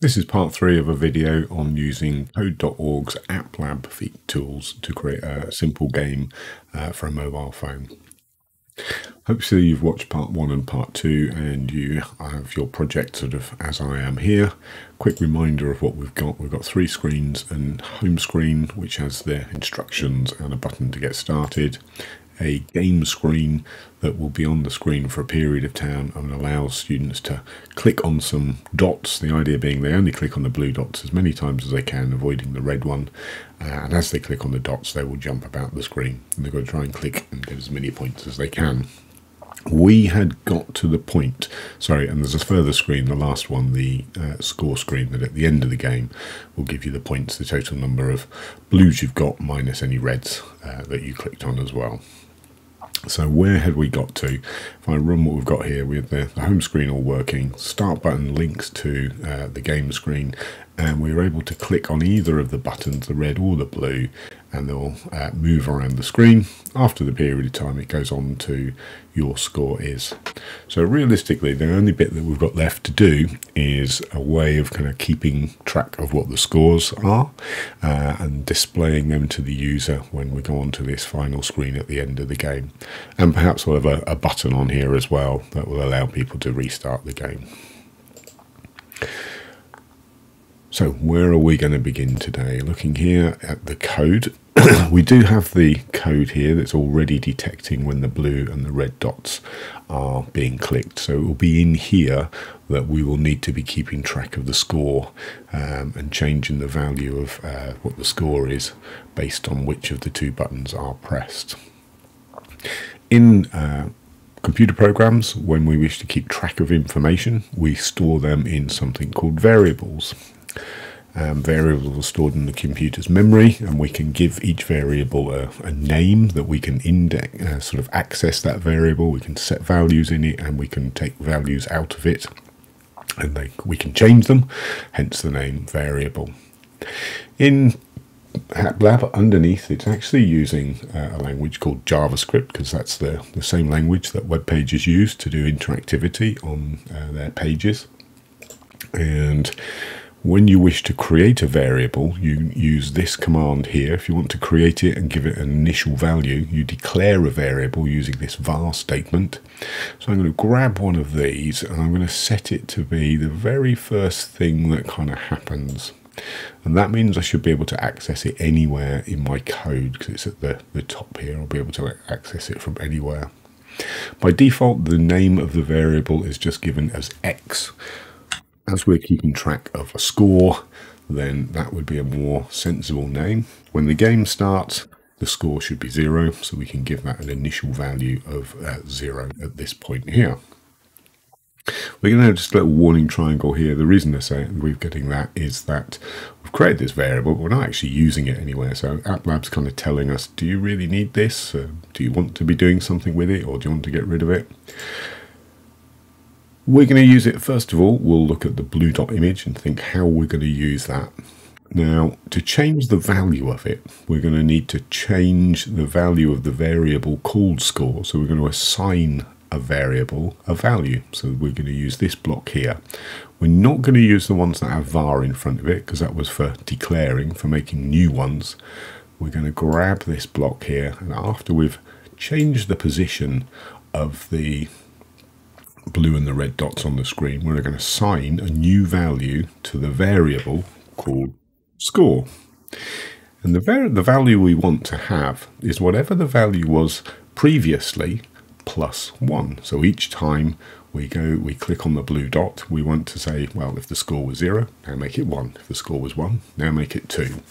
This is part three of a video on using Code.org's AppLab feat tools to create a simple game uh, for a mobile phone. Hopefully you've watched part one and part two and you have your project sort of as I am here. Quick reminder of what we've got. We've got three screens and home screen which has the instructions and a button to get started a game screen that will be on the screen for a period of time and allows students to click on some dots. The idea being they only click on the blue dots as many times as they can, avoiding the red one. Uh, and as they click on the dots, they will jump about the screen. And they've got to try and click and get as many points as they can. We had got to the point, sorry, and there's a further screen, the last one, the uh, score screen, that at the end of the game will give you the points, the total number of blues you've got minus any reds uh, that you clicked on as well. So where had we got to? If I run what we've got here, we have the, the home screen all working, start button links to uh, the game screen, and we were able to click on either of the buttons, the red or the blue, and they'll uh, move around the screen. After the period of time, it goes on to your score is. So realistically, the only bit that we've got left to do is a way of kind of keeping track of what the scores are uh, and displaying them to the user when we go on to this final screen at the end of the game. And perhaps we'll have a, a button on here as well that will allow people to restart the game. So where are we going to begin today? Looking here at the code, we do have the code here that's already detecting when the blue and the red dots are being clicked. So it will be in here that we will need to be keeping track of the score um, and changing the value of uh, what the score is based on which of the two buttons are pressed. In uh, computer programs, when we wish to keep track of information, we store them in something called variables. Um, variables are stored in the computer's memory, and we can give each variable a, a name that we can index, uh, sort of access that variable. We can set values in it, and we can take values out of it, and they, we can change them. Hence the name variable. In AppLab underneath, it's actually using uh, a language called JavaScript because that's the, the same language that web pages use to do interactivity on uh, their pages. And when you wish to create a variable, you use this command here. If you want to create it and give it an initial value, you declare a variable using this var statement. So I'm going to grab one of these and I'm going to set it to be the very first thing that kind of happens. And that means I should be able to access it anywhere in my code because it's at the, the top here. I'll be able to access it from anywhere. By default, the name of the variable is just given as x as we're keeping track of a score, then that would be a more sensible name. When the game starts, the score should be zero, so we can give that an initial value of uh, zero at this point here. We're going to have just a little warning triangle here. The reason we're getting that is that we've created this variable, but we're not actually using it anywhere. So App Lab's kind of telling us, do you really need this? Uh, do you want to be doing something with it, or do you want to get rid of it? We're going to use it, first of all, we'll look at the blue dot image and think how we're going to use that. Now, to change the value of it, we're going to need to change the value of the variable called score. So we're going to assign a variable a value. So we're going to use this block here. We're not going to use the ones that have var in front of it because that was for declaring, for making new ones. We're going to grab this block here and after we've changed the position of the blue and the red dots on the screen, we're going to assign a new value to the variable called score. And the, the value we want to have is whatever the value was previously plus 1. So each time we go, we click on the blue dot, we want to say, well, if the score was 0, now make it 1. If the score was 1, now make it 2.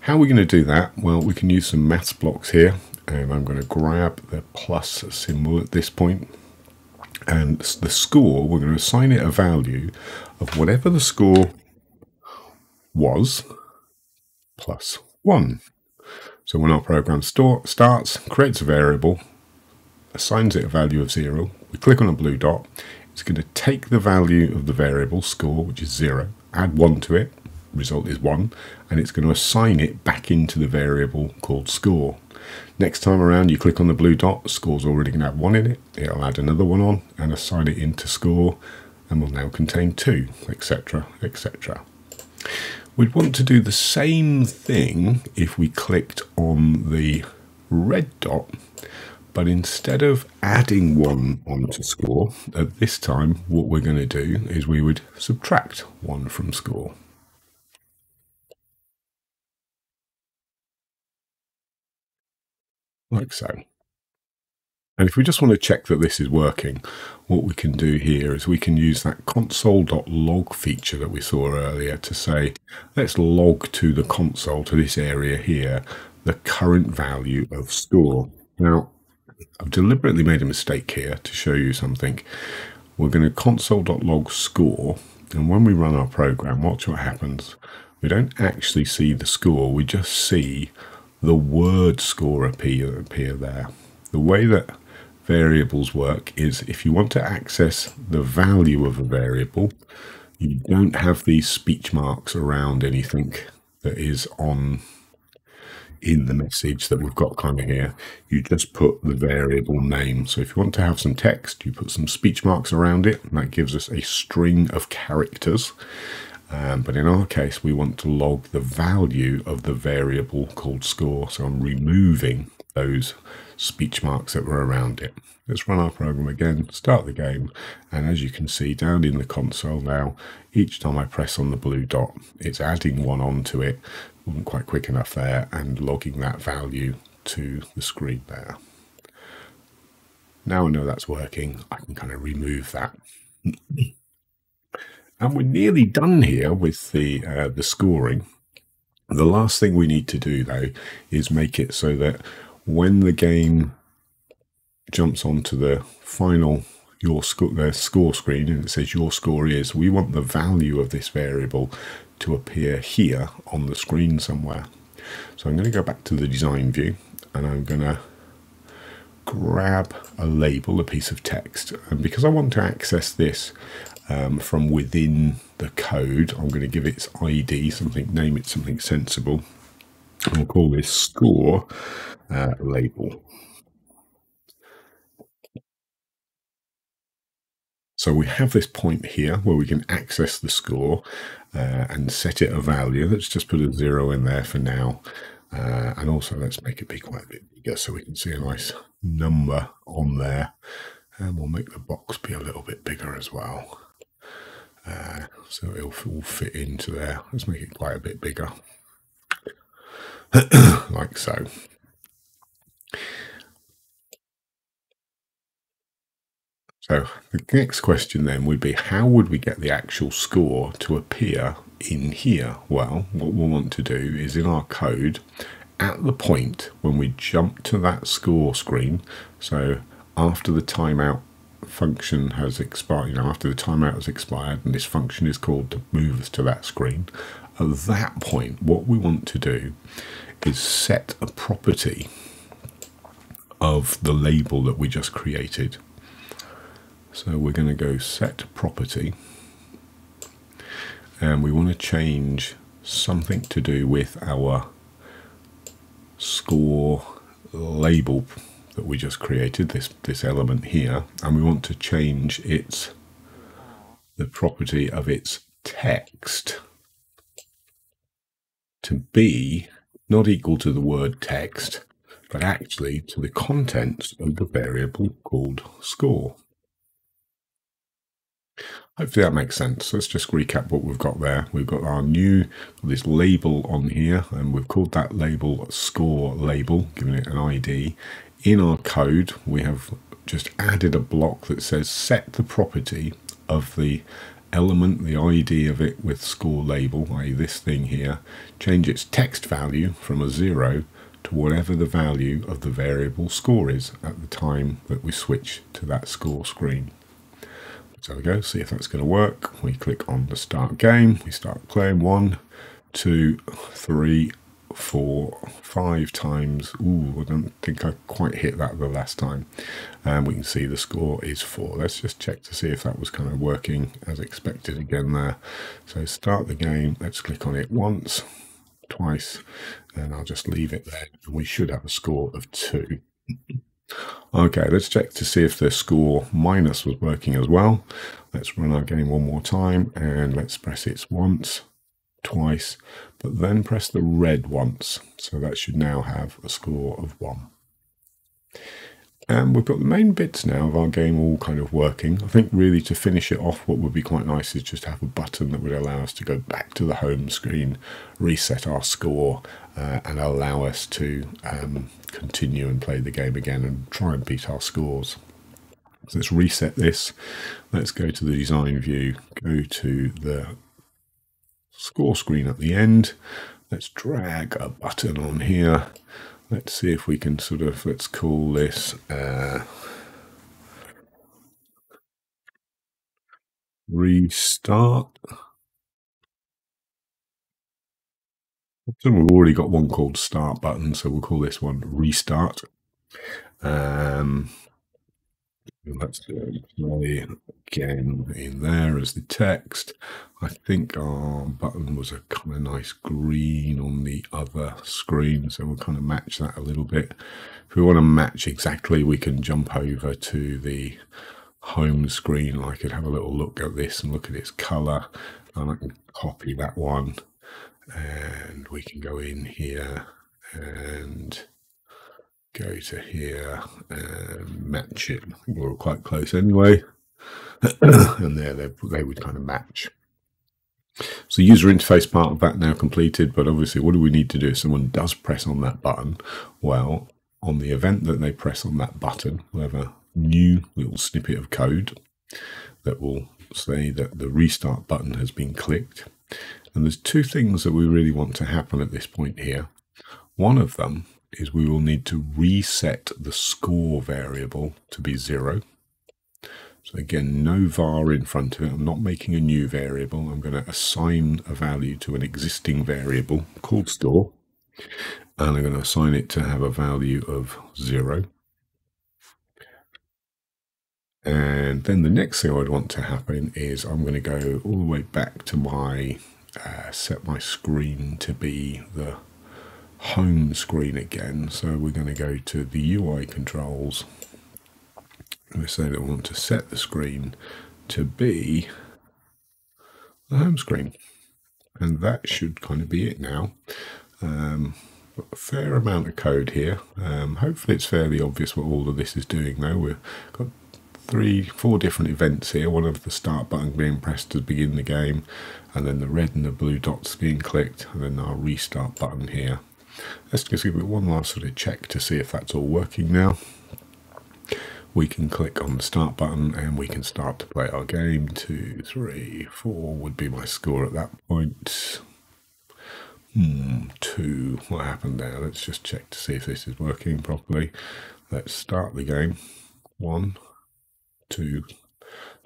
How are we going to do that? Well, we can use some maths blocks here, and I'm going to grab the plus symbol at this point, and the score, we're going to assign it a value of whatever the score was plus 1. So when our program starts, creates a variable, assigns it a value of 0, we click on a blue dot, it's going to take the value of the variable score, which is 0, add 1 to it, result is 1, and it's going to assign it back into the variable called score. Next time around, you click on the blue dot, score's already going to have one in it. It'll add another one on and assign it into score. and will now contain 2, etc., etc. We'd want to do the same thing if we clicked on the red dot, but instead of adding 1 onto score, at this time what we're going to do is we would subtract 1 from score. Like so. And if we just want to check that this is working, what we can do here is we can use that console.log feature that we saw earlier to say, let's log to the console, to this area here, the current value of score. Now, I've deliberately made a mistake here to show you something. We're going to console.log score, and when we run our program, watch what happens. We don't actually see the score, we just see the word score appear, appear there. The way that variables work is if you want to access the value of a variable, you don't have these speech marks around anything that is on in the message that we've got coming here. You just put the variable name. So if you want to have some text, you put some speech marks around it. And that gives us a string of characters. Um, but in our case, we want to log the value of the variable called score. So I'm removing those speech marks that were around it. Let's run our program again, start the game, and as you can see down in the console now, each time I press on the blue dot, it's adding one onto it, wasn't quite quick enough there, and logging that value to the screen there. Now I know that's working, I can kind of remove that. and we're nearly done here with the, uh, the scoring. The last thing we need to do though is make it so that when the game jumps onto the final your score, the score screen and it says your score is, we want the value of this variable to appear here on the screen somewhere. So I'm going to go back to the design view and I'm going to grab a label, a piece of text. And because I want to access this um, from within the code, I'm going to give its ID, something, name it something sensible. And we'll call this score uh, label. So we have this point here where we can access the score uh, and set it a value. Let's just put a zero in there for now. Uh, and also let's make it be quite a bit bigger so we can see a nice number on there. And we'll make the box be a little bit bigger as well. Uh, so it'll all fit into there. Let's make it quite a bit bigger. like so. So the next question then would be how would we get the actual score to appear in here? Well, what we'll want to do is in our code, at the point when we jump to that score screen, so after the timeout function has expired, you know, after the timeout has expired and this function is called to move us to that screen, at that point, what we want to do is set a property of the label that we just created. So we're going to go set property and we want to change something to do with our score label that we just created, this, this element here, and we want to change its the property of its text to be not equal to the word text, but actually to the contents of the variable called score. Hopefully that makes sense. Let's just recap what we've got there. We've got our new, this label on here, and we've called that label score label, giving it an ID. In our code, we have just added a block that says set the property of the element, the ID of it with score label, i.e. this thing here, change its text value from a zero to whatever the value of the variable score is at the time that we switch to that score screen. So we go, see if that's going to work. We click on the start game. We start playing one, two, three, four, five times. Ooh, I don't think I quite hit that the last time. And we can see the score is four. Let's just check to see if that was kind of working as expected again there. So start the game. Let's click on it once, twice, and I'll just leave it there. We should have a score of two. Okay, let's check to see if the score minus was working as well. Let's run our game one more time and let's press it once, twice, but then press the red once. So that should now have a score of one. And we've got the main bits now of our game all kind of working. I think really to finish it off, what would be quite nice is just have a button that would allow us to go back to the home screen, reset our score, uh, and allow us to um, continue and play the game again and try and beat our scores. So let's reset this. Let's go to the design view, go to the score screen at the end. Let's drag a button on here Let's see if we can sort of, let's call this uh, restart. So we've already got one called start button, so we'll call this one restart. Um, let's play again in there as the text. I think our button was a kind of nice green on the other screen, so we'll kind of match that a little bit. If we want to match exactly, we can jump over to the home screen. I could have a little look at this and look at its color, and I can copy that one, and we can go in here and go to here and match it. I we are quite close anyway. and there they, they would kind of match. So user interface part of that now completed, but obviously what do we need to do if someone does press on that button? Well, on the event that they press on that button, we'll have a new little snippet of code that will say that the restart button has been clicked. And there's two things that we really want to happen at this point here. One of them is we will need to reset the score variable to be zero. So again, no var in front of it. I'm not making a new variable. I'm going to assign a value to an existing variable called store. And I'm going to assign it to have a value of zero. And then the next thing I'd want to happen is I'm going to go all the way back to my, uh, set my screen to be the home screen again. So we're going to go to the UI controls. We say that we want to set the screen to be the home screen. And that should kind of be it now. Um, a fair amount of code here. Um, hopefully it's fairly obvious what all of this is doing though. We've got three, four different events here. One of the start button being pressed to begin the game, and then the red and the blue dots being clicked, and then our restart button here. Let's just give it one last sort of check to see if that's all working now. We can click on the start button and we can start to play our game. Two, three, four would be my score at that point. Hmm, two. What happened there? Let's just check to see if this is working properly. Let's start the game. One, two,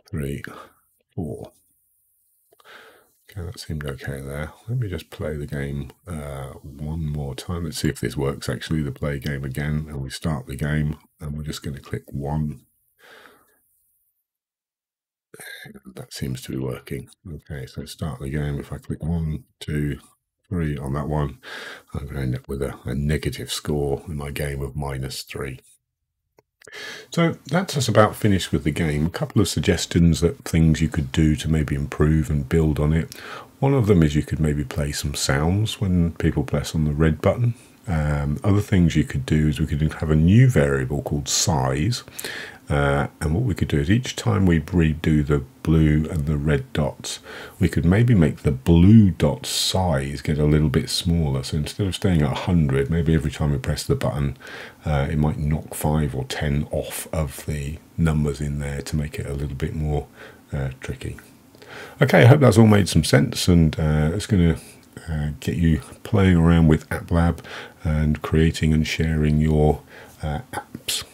three, four. Okay, that seemed okay there. Let me just play the game uh, one more time. Let's see if this works actually, the play game again. And we start the game and we're just going to click one. That seems to be working. Okay, so start the game. If I click one, two, three on that one, I'm going to end up with a, a negative score in my game of minus three. So that's us about finished with the game. A couple of suggestions that things you could do to maybe improve and build on it. One of them is you could maybe play some sounds when people press on the red button. Um, other things you could do is we could have a new variable called size uh, and what we could do is each time we redo the blue and the red dots, we could maybe make the blue dot size get a little bit smaller. So instead of staying at 100, maybe every time we press the button, uh, it might knock 5 or 10 off of the numbers in there to make it a little bit more uh, tricky. Okay, I hope that's all made some sense and uh, it's going to uh, get you playing around with AppLab and creating and sharing your uh, apps.